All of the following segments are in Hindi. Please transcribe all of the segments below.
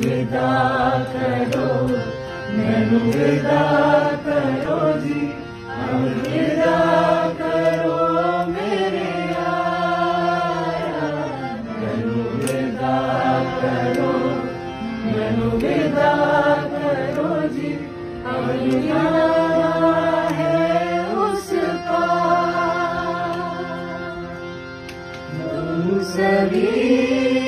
विदा करो, मैनू विदा करो जी। अब विदा करो मेरे मैनू विदा करो, मैनू विदा करो जी। तुम सभी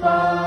पार